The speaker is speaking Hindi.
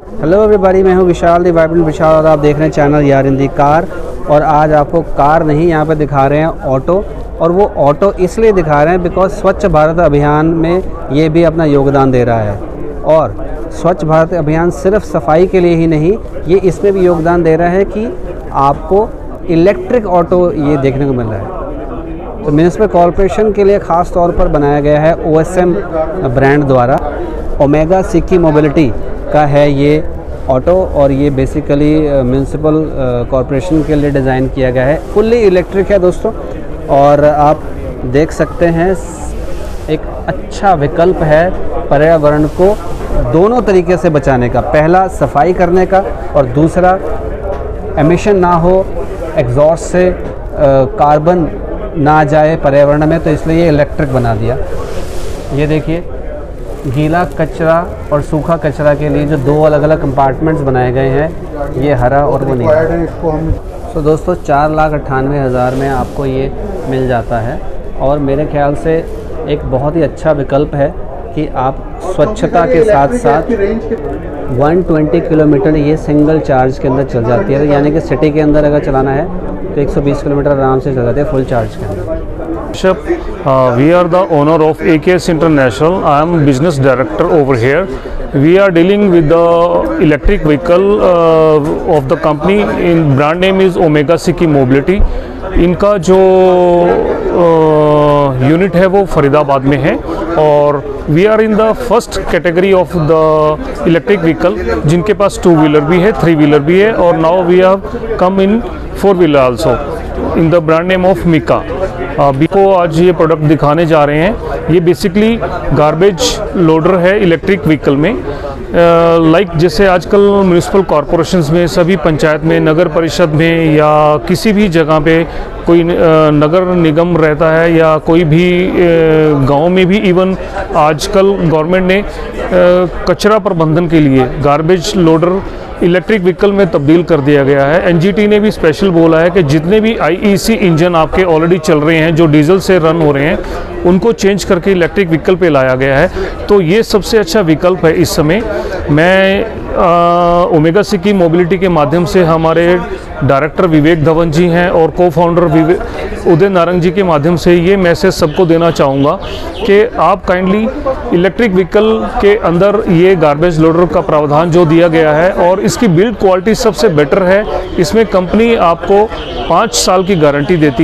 हेलो एवरीबॉडी मैं हूँ विशाल दी वाइब्रेंट विशाल और आप देख रहे हैं चैनल यार इन दी कार और आज आपको कार नहीं, यहाँ पे दिखा रहे हैं ऑटो और वो ऑटो इसलिए दिखा रहे हैं बिकॉज़ स्वच्छ भारत अभियान में ये भी अपना योगदान दे रहा है। और स्वच्छ भारत अभियान सिर्फ़ सफ़ाई के लिए ही नहीं, ये इसमें भी योगदान दे रहा है कि आपको इलेक्ट्रिक ऑटो ये देखने को मिल रहा है। तो म्यूनसिपल कॉरपोरेशन के लिए ख़ास तौर पर बनाया गया है ओएसएम ब्रांड द्वारा। ओमेगा सिक्की मोबिलिटी का है ये ऑटो और ये बेसिकली म्यूनसिपल कॉरपोरेशन के लिए डिज़ाइन किया गया है। फुल्ली इलेक्ट्रिक है दोस्तों और आप देख सकते हैं एक अच्छा विकल्प है पर्यावरण को दोनों तरीके से बचाने का। पहला सफ़ाई करने का और दूसरा एमिशन ना हो एग्जॉस्ट से आ, कार्बन ना जाए पर्यावरण में तो इसलिए ये इलेक्ट्रिक बना दिया। ये देखिए गीला कचरा और सूखा कचरा के लिए जो दो अलग अलग कंपार्टमेंट्स बनाए गए हैं ये हरा और वो नीला। इसको हम। तो दोस्तों चार लाख अट्ठानवे हज़ार में आपको ये मिल जाता है। और मेरे ख्याल से एक बहुत ही अच्छा विकल्प है कि आप स्वच्छता के साथ साथ 120 किलोमीटर ये सिंगल चार्ज के अंदर चल जाती है। यानी कि सिटी के अंदर अगर चलाना है तो 120 किलोमीटर आराम से चल जाती है फुल चार्ज के अंदर। Uh, we are the owner of AKS International. I am business director over here. We are dealing with the electric vehicle uh, of the company. In brand name is Omega Siki Mobility. इनका जो यूनिट uh, है वो फरीदाबाद में है और we are in the first category of the electric vehicle जिनके पास टू व्हीलर भी है थ्री व्हीलर भी है और now we have come in four wheeler also in the brand name of Mika को आज ये प्रोडक्ट दिखाने जा रहे हैं। ये बेसिकली गार्बेज लोडर है इलेक्ट्रिक व्हीकल में। लाइक like जैसे आजकल म्यूनिसिपल कॉरपोरेशंस में, सभी पंचायत में, नगर परिषद में या किसी भी जगह पे कोई नगर निगम रहता है या कोई भी गाँव में भी इवन आजकल गवर्नमेंट ने कचरा प्रबंधन के लिए गार्बेज लोडर इलेक्ट्रिक व्हीकल में तब्दील कर दिया गया है। एनजीटी ने भी स्पेशल बोला है कि जितने भी आईईसी इंजन आपके ऑलरेडी चल रहे हैं, जो डीजल से रन हो रहे हैं उनको चेंज करके इलेक्ट्रिक व्हीकल पे लाया गया है। तो ये सबसे अच्छा विकल्प है इस समय। मैं ओमेगा सी की मोबिलिटी के माध्यम से हमारे डायरेक्टर विवेक धवन जी हैं और को फाउंडर उदय नारंग जी के माध्यम से ये मैसेज सबको देना चाहूँगा कि आप काइंडली इलेक्ट्रिक व्हीकल के अंदर ये गार्बेज लोडर का प्रावधान जो दिया गया है और इसकी बिल्ड क्वालिटी सबसे बेटर है। इसमें कंपनी आपको पाँच साल की गारंटी देती